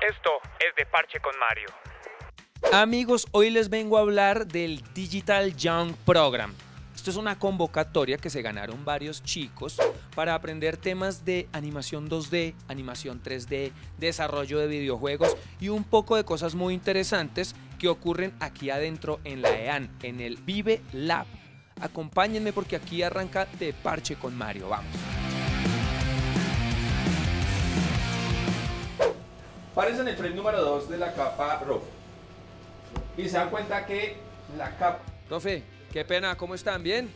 Esto es de Parche con Mario. Amigos, hoy les vengo a hablar del Digital Young Program. Esto es una convocatoria que se ganaron varios chicos para aprender temas de animación 2D, animación 3D, desarrollo de videojuegos y un poco de cosas muy interesantes que ocurren aquí adentro en la EAN, en el Vive Lab. Acompáñenme porque aquí arranca de parche con Mario. Vamos. Párense en el frame número 2 de la capa ROF. Y se dan cuenta que la capa... Profe, qué pena, ¿cómo están? ¿Bien?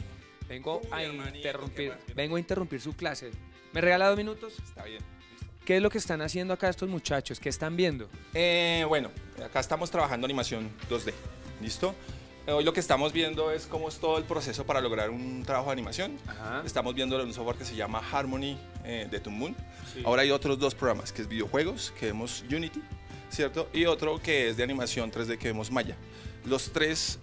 Vengo a interrumpir, vengo a interrumpir su clase. ¿Me regala dos minutos? Está bien. ¿Qué es lo que están haciendo acá estos muchachos? ¿Qué están viendo? Eh, bueno, acá estamos trabajando animación 2D. ¿Listo? Hoy lo que estamos viendo es cómo es todo el proceso para lograr un trabajo de animación. Ajá. Estamos viendo un software que se llama Harmony eh, de Moon. Sí. Ahora hay otros dos programas, que es videojuegos, que vemos Unity, ¿cierto? Y otro que es de animación 3D, que vemos Maya. Los tres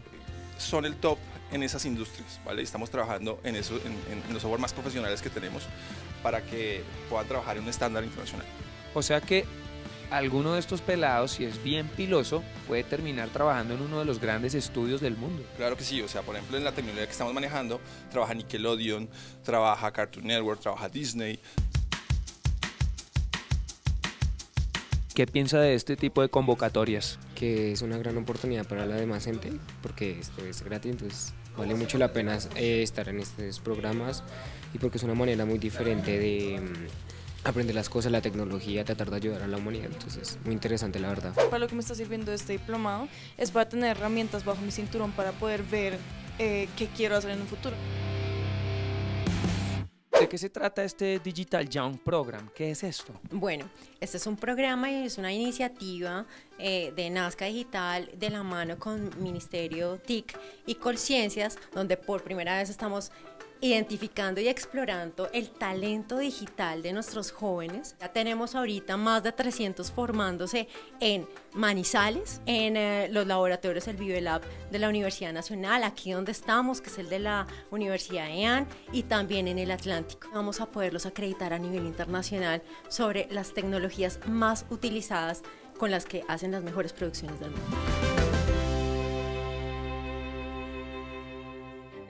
son el top en esas industrias, ¿vale? Estamos trabajando en, eso, en, en- en los software más profesionales que tenemos para que puedan trabajar en un estándar internacional. O sea que alguno de estos pelados, si es bien piloso, puede terminar trabajando en uno de los grandes estudios del mundo. Claro que sí, o sea, por ejemplo, en la tecnología que estamos manejando, trabaja Nickelodeon, trabaja Cartoon Network, trabaja Disney. ¿Qué piensa de este tipo de convocatorias? que es una gran oportunidad para la demás gente, porque esto es gratis, entonces vale mucho la pena eh, estar en estos programas y porque es una manera muy diferente de mm, aprender las cosas, la tecnología, tratar de ayudar a la humanidad, entonces muy interesante la verdad. Para lo que me está sirviendo este diplomado es para tener herramientas bajo mi cinturón para poder ver eh, qué quiero hacer en un futuro. ¿De qué se trata este Digital Young Program? ¿Qué es esto? Bueno, este es un programa y es una iniciativa eh, de Nazca Digital de la mano con Ministerio TIC y Colciencias, donde por primera vez estamos identificando y explorando el talento digital de nuestros jóvenes. Ya tenemos ahorita más de 300 formándose en Manizales, en eh, los laboratorios del Vive Lab de la Universidad Nacional, aquí donde estamos, que es el de la Universidad EAN, y también en el Atlántico. Vamos a poderlos acreditar a nivel internacional sobre las tecnologías más utilizadas con las que hacen las mejores producciones del mundo.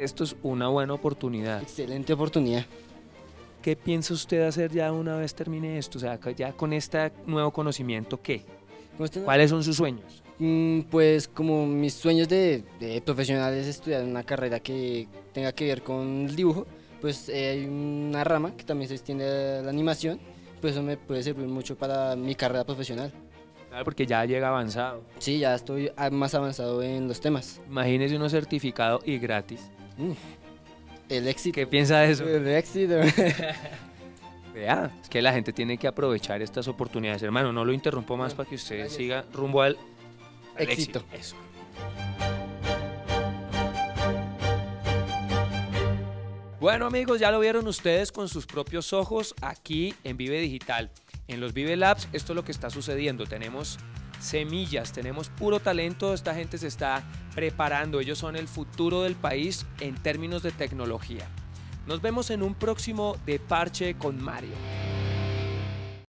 Esto es una buena oportunidad. Excelente oportunidad. ¿Qué piensa usted hacer ya una vez termine esto? O sea, ya con este nuevo conocimiento, ¿qué? ¿Cómo está? ¿Cuáles son sus sueños? Mm, Pues como mis sueños de, de profesional es estudiar una carrera que tenga que ver con el dibujo, pues eh, hay una rama que también se extiende a la animación, pues eso me puede servir mucho para mi carrera profesional. Claro, porque ya llega avanzado. Sí, ya estoy más avanzado en los temas. Imagínese uno certificado y gratis. Mm, El éxito. ¿Qué piensa de eso? El éxito. Vea, es que la gente tiene que aprovechar estas oportunidades. Hermano, no lo interrumpo más para que usted Gracias. siga rumbo al, al Éxito. Eso. Bueno amigos, ya lo vieron ustedes con sus propios ojos aquí en Vive Digital. En los Vive Labs esto es lo que está sucediendo. Tenemos semillas, tenemos puro talento, esta gente se está preparando, ellos son el futuro del país en términos de tecnología. Nos vemos en un próximo de Parche con Mario.